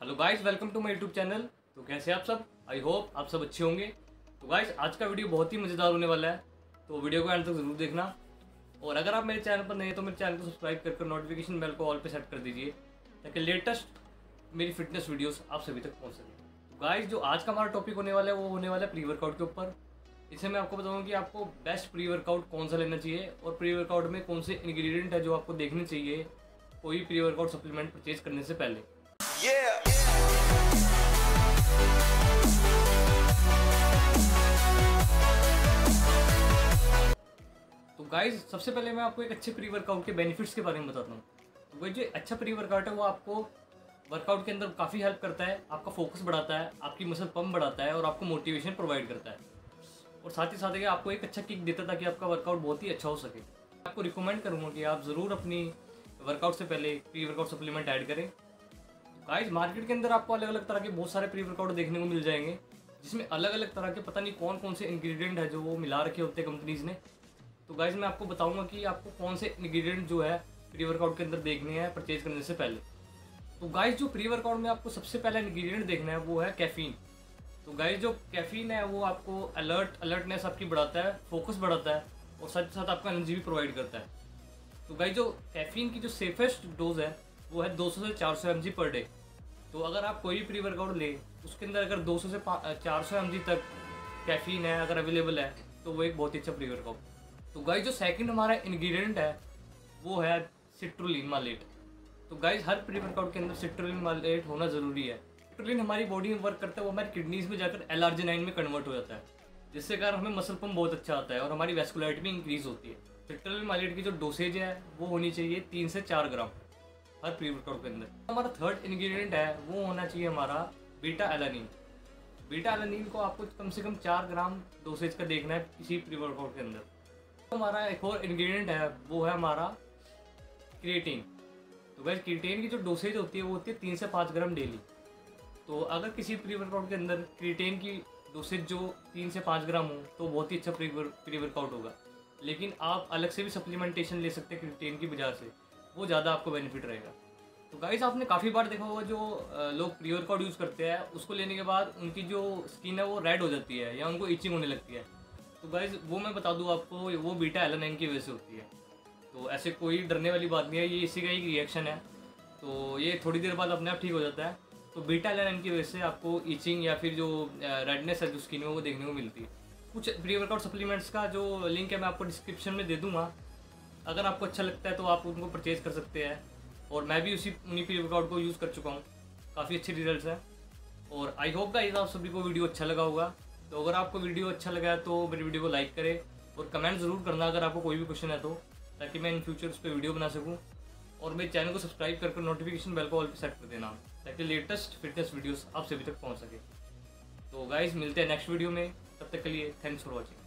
Hello guys welcome to my YouTube channel तो कैसे आप सब? आई होप आप सब अच्छे होंगे। तो गाइस आज का वीडियो बहुत ही मज़ेदार होने वाला है। तो वीडियो को एंड तक ज़रूर देखना। और अगर आप मेरे चैनल पर नए तो मेरे चैनल को सब्सक्राइब कर नोटिफिकेशन बेल को ऑल पे सेट कर दीजिए, ताकि लेटेस्ट मेरी फिटनेस वीडियोस आप सभी तक पहुँच सकें। तो गाइस जो आज का हमारा टॉपिक होने वाला है, वो होने वाला है प्री वर्कआउट के ऊपर। इसे मैं आपको बताऊँगा कि आपको बेस्ट प्री वर्कआउट कौन सा लेना चाहिए, और प्री वर्कआउट में कौन से इन्ग्रीडियंट है जो आपको देखने चाहिए, कोई प्री वर्कआउट सप्लीमेंट परचेज करने से पहले। Yeah. तो गाइज़ सबसे पहले मैं आपको एक अच्छे प्री वर्कआउट के बेनिफिट्स के बारे में बताता हूँ। तो भाई जो अच्छा प्री वर्कआउट है, वो आपको वर्कआउट के अंदर काफ़ी हेल्प करता है, आपका फोकस बढ़ाता है, आपकी मसल पंप बढ़ाता है और आपको मोटिवेशन प्रोवाइड करता है। और साथ ही साथ ये आपको एक अच्छा किक देता है ताकि आपका वर्कआउट बहुत ही अच्छा हो सके। आपको रिकमेंड करूँगा कि आप ज़रूर अपनी वर्कआउट से पहले प्री वर्कआउट सप्लीमेंट ऐड करें। गाइस मार्केट के अंदर आपको अलग अलग तरह के बहुत सारे प्री वर्कआउट देखने को मिल जाएँगे, जिसमें अलग अलग तरह के पता नहीं कौन कौन से इंग्रेडिएंट है जो वो मिला रखे होते हैं कंपनीज़ ने। तो गाइज़ मैं आपको बताऊँगा कि आपको कौन से इंग्रेडिएंट जो है प्री वर्कआउट के अंदर देखने हैं परचेज करने से पहले। तो गाइज़ जो प्री वर्कआउट में आपको सबसे पहला इंग्रेडिएंट देखना है वो है कैफीन तो गाइज़ जो कैफीन है वो आपको अलर्ट अलर्टनेस आपकी बढ़ाता है फोकस बढ़ाता है और साथ साथ आपका एनर्जी भी प्रोवाइड करता है। तो गाइज़ जो कैफीन की जो सेफेस्ट डोज है वो है 200 से 400 एम पर डे तो अगर आप कोई भी प्री वर्कआउट ले, उसके अंदर अगर 200 से चार सौ तक कैफीन है, अगर अवेलेबल है तो वो एक बहुत ही अच्छा प्री वर्कआउट तो गाइज़ जो सेकंड हमारा इंग्रेडिएंट है, वो है सिट्रोलिन मालेट तो गाइज़ हर प्री वर्कआउट के अंदर सिट्रोलिन मालेट होना ज़रूरी है। सिट्रोलिन हमारी बॉडी में वर्क करता है, वो हमारी किडनीज में जाकर एल में कन्वर्ट हो जाता है। जिससे कारण हमें मसल पम्प बहुत अच्छा आता है और हमारी वेस्कुलरिटी भी इंक्रीज होती है। सिट्रोलिन मालेट की जो डोसेज है, वो होनी चाहिए तीन से चार ग्राम। हर प्री वर्कआउट के अंदर। हमारा थर्ड इन्ग्रीडियंट है, वो होना चाहिए हमारा बीटा एलानिन बीटा एलानिन को आपको कम से कम चार ग्राम डोसेज का देखना है किसी प्री वर्कआउट के अंदर। तो हमारा एक और इन्ग्रीडियंट है, वो है हमारा क्रिएटिन तो वैसे क्रिएटिन की जो डोसेज होती है, वो होती है तीन से पाँच ग्राम डेली तो अगर किसी प्री वर्कआउट के अंदर क्रिएटिन की डोसेज जो तीन से पाँच ग्राम हो तो बहुत ही अच्छा प्री वर्कआउट होगा। लेकिन आप अलग से भी सप्लीमेंटेशन ले सकते हैं क्रिएटिन की वजह से। वो ज़्यादा आपको बेनिफिट रहेगा। तो गाइस आपने काफ़ी बार देखा होगा जो लोग प्री वर्कआउट यूज़ करते हैं, उसको लेने के बाद उनकी जो स्किन है वो रेड हो जाती है या उनको इचिंग होने लगती है। तो गाइस वो मैं बता दूँ आपको, वो बीटा एल की वजह से होती है। तो ऐसे कोई डरने वाली बात नहीं है, ये इसी का एक रिएक्शन है। तो ये थोड़ी देर बाद अपने आप ठीक हो जाता है। तो बीटा एल की वजह से आपको इचिंग या फिर जो रेडनेस है, जो स्किन में वो देखने को मिलती है। कुछ प्री वर्कआउट सप्लीमेंट्स का जो लिंक है मैं आपको डिस्क्रिप्शन में दे दूँगा। अगर आपको अच्छा लगता है तो आप उनको परचेज कर सकते हैं। और मैं भी उसी उन्हीं प्री वर्कआउट को यूज़ कर चुका हूँ। काफ़ी अच्छे रिज़ल्ट हैं। और आई होप गाइस आप सभी को वीडियो अच्छा लगा होगा। तो अगर आपको वीडियो अच्छा लगा तो मेरी वीडियो को लाइक करें और कमेंट ज़रूर करना अगर आपको कोई भी क्वेश्चन है तो ताकि मैं इन फ्यूचर उस पर वीडियो बना सकूँ। और मेरे चैनल को सब्सक्राइब कर नोटिफिकेशन बेल को ऑल पे सेट कर देना, ताकि लेटेस्ट फिटनेस वीडियोस आप सभी तक पहुँच सके। तो गाइज़ मिलते हैं नेक्स्ट वीडियो में। तब तक के लिए थैंक्स फॉर वॉचिंग